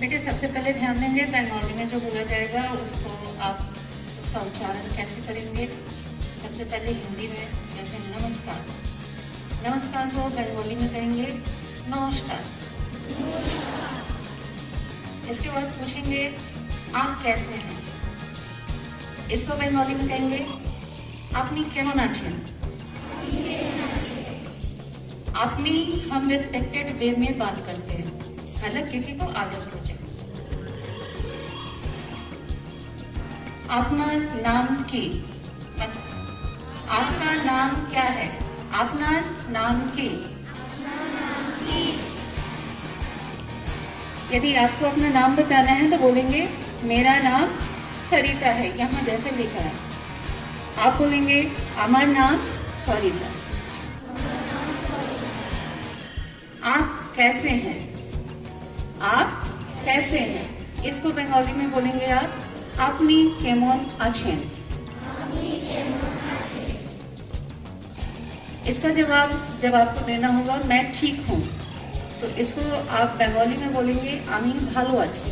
बेटे सबसे पहले ध्यान देंगे बंगाली में जो बोला जाएगा उसको आप उसका उच्चारण कैसे करेंगे सबसे पहले हिंदी में जैसे नमस्कार नमस्कार को बंगाली में कहेंगे नमस्कार इसके बाद पूछेंगे आप कैसे हैं इसको बंगाली में कहेंगे আপনি কেমন আছেন अपनी हम रिस्पेक्टेड वे में बात करते हैं मतलब किसी को आदर सोचे। अपना नाम की, आपका नाम क्या है? अपना नाम की। यदि आपको अपना नाम बताना है तो बोलेंगे, मेरा नाम सरिता है। यहाँ जैसे लिखा है। आप बोलेंगे, अमर नाम सरिता। आप कैसे हैं? आप कैसे हैं? इसको बंगाली में बोलेंगे आप, अपनी केमोन अच्छे। इसका जवाब, जब आपको देना होगा, मैं ठीक हूँ। तो इसको आप बंगाली में बोलेंगे अमी भालो अच्छी।